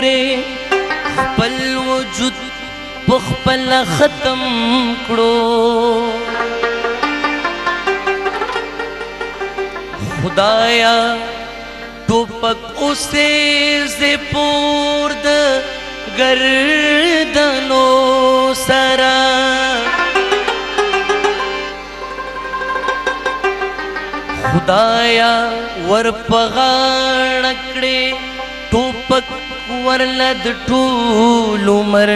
پرې خپل وجود په خپل ختم کړو خدایا ټوپک اوسه ز پور د گردنو سره خدایا ور پغاړ کړې ورلد ټول عمر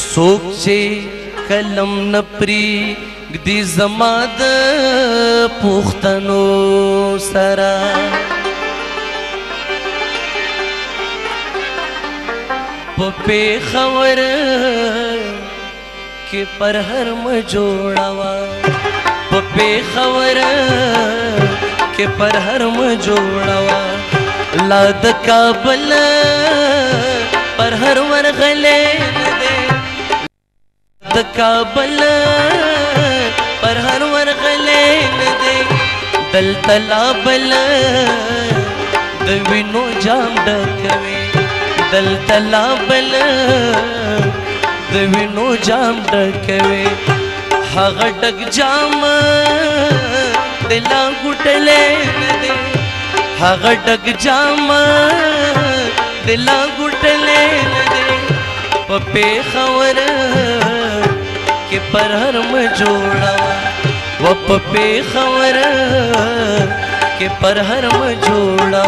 سوک چې کلم نپری گدی زما د پوښتنو سره په خبر کې پر هر مجوړوا په خبره کې پر هرم جوړوا لا د کابل پر هر ورغلې دې د کابل پر هر ورغلې دې دل تلا بل د وینو جام ډکوي دل تلا بل د وینو جام ډکوي هغه ډک جام بدلا ګټلې هغه ډګ جام دلا ګټلې په په خبر کې پر هر مجوړا و په په خبر کې پر هر مجوړا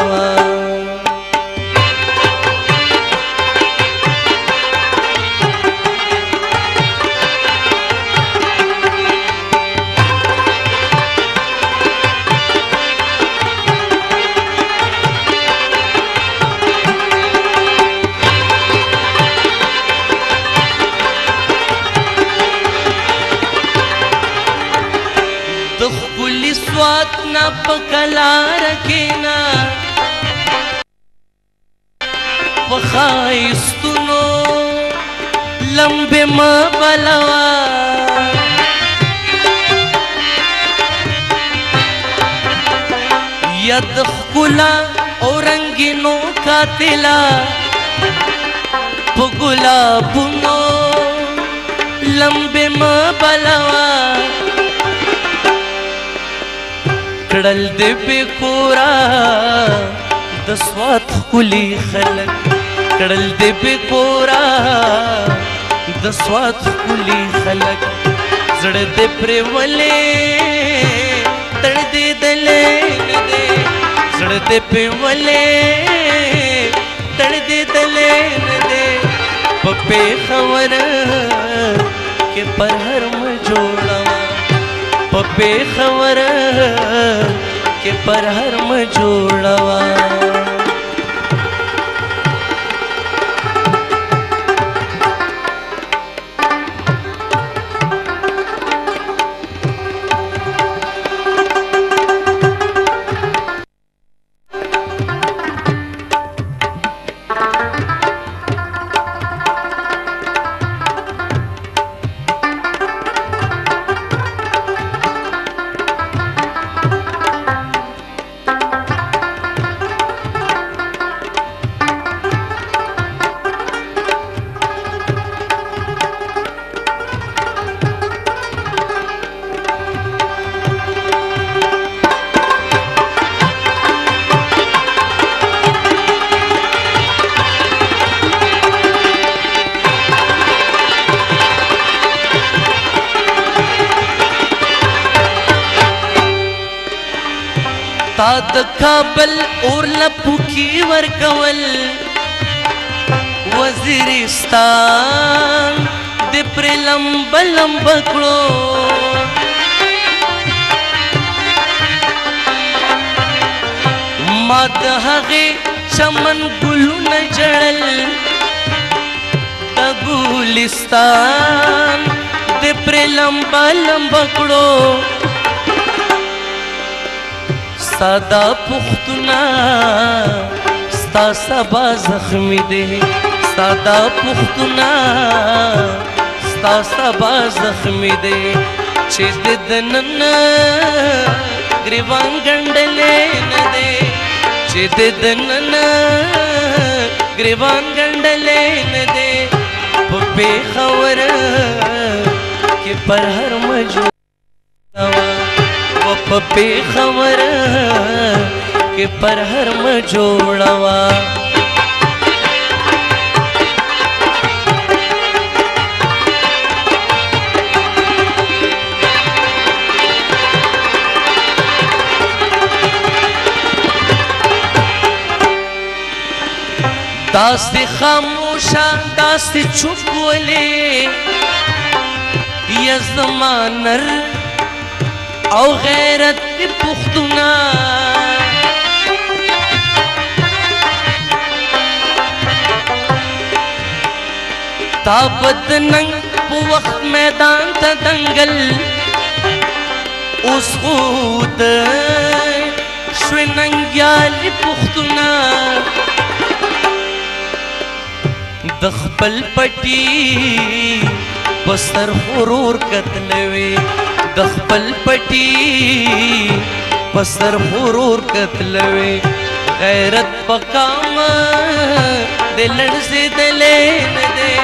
په کلار کې نه وخایستونو لمبه ما بلوا ید خلا اورنګینو قاتلا په ګلابونو لمبه ما بلوا کړل دې په کورا د سوات خلی خلک کړل دې په کورا د سوات خلی خلک زړه دې پر ولې تړ دې دلې دې زړه دې په ولې تړ دې دلې دې په خبر کې پر هر مجوړا په خبره کې پر هر م جوړوا تا د کابل اور لپوکی ورکول وزیرستان د پر لمب لمب کړو ما د هغه چمن ګلونه جړل د ګلستان د پر لمب لمب کړو ساده پختونه ستا سبا زخمی دی ساده پختونه ستا سبا زخمی دی چې د نن گریوان ګندلې نه دی چې د نن گریوان ګندلې نه دی په بخور کې پر هر مجو په خبر کې پر هر م جوړوا داست خاموشا داست چوب ولی یزدمان نر او غیرت پختونا تابت ننگ پو وقت میدان تا دنگل اوس خود شو ننگیال پختونا د خپل پټي بستر خورور قتلوي د خپل پټي پسر غرور کتلوي غیرت پکام دلړ سي دلې نه دي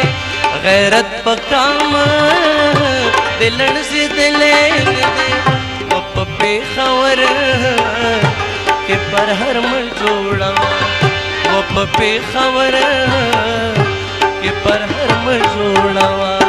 غیرت پکام دلړ سي دلې نه دي په په خبر کې پر هر مل جوړا په په خبر کې پر هر مل جوړا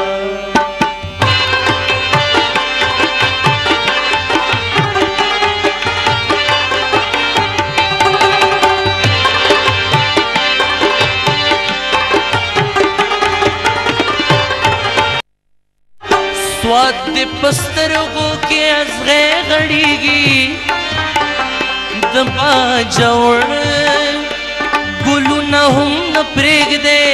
د پسترغو کې ازغه غړيږي د ما جوړ ګلو نه هم نه پرېګ دې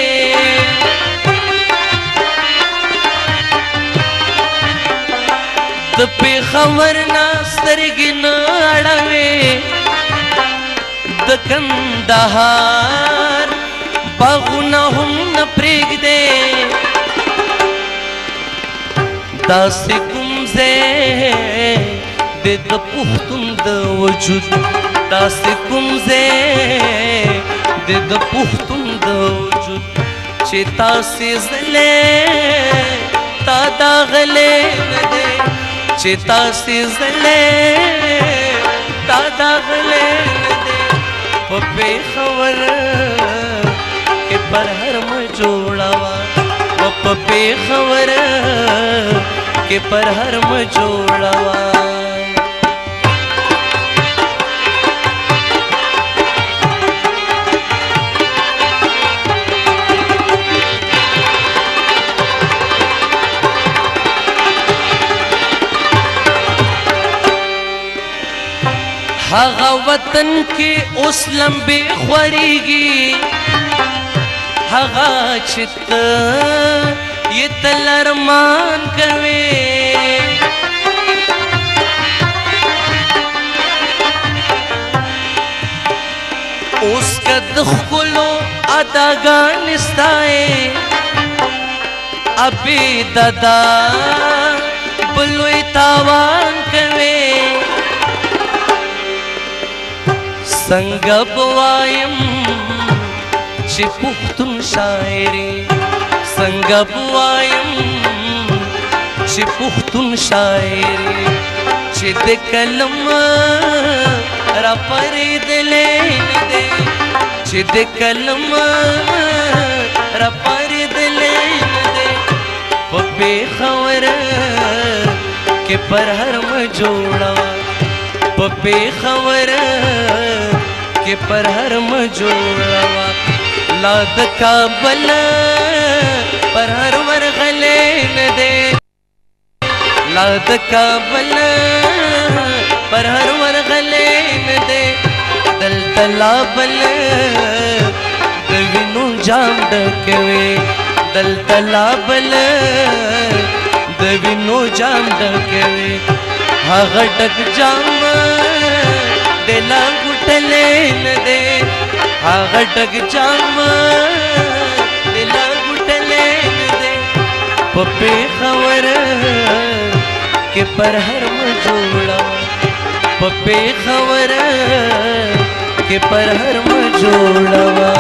د په خبر نه سترګې نه اړوي د کندهار داسې کوم ځای د د پښتون د وجود داسې کوم ځای د د پښتون د وجود چې تاسې زلې تا داغلې نه دی چې تاسې زلې تا داغلې نه دی په پیښور کې پر هر مجوړه وه په پیښور के पर हरम जोड़वा هغه وطن کې اوس لمبي خوريږي هغه چې یہ تل ارمان کروے اوس کد خلو ادا گانستائے ابي ددا بلوي تاوان کوي څنګه بوایم چې پښتون شاعري څنګه وایم چې پښتون شاعر چې د کلم را پرې دلې دې چې د کلم را پرې دلې دې په بے خبر کې پر هر م جوړا په بے خبر کې پر هر م جوړا لا د کابل پر هر ورغلې نه دې لا د کابل پر هر ورغلې نه دې دل تلا بل د وینو جام ډکوي دل تلا بل د وینو جام ډکوي هغه ټک جام دلا ګټلې نه دې هغه ټک جام पप्पे खबर के पर हर मजोड़ा पप्पे खबर के पर हर मजोड़ा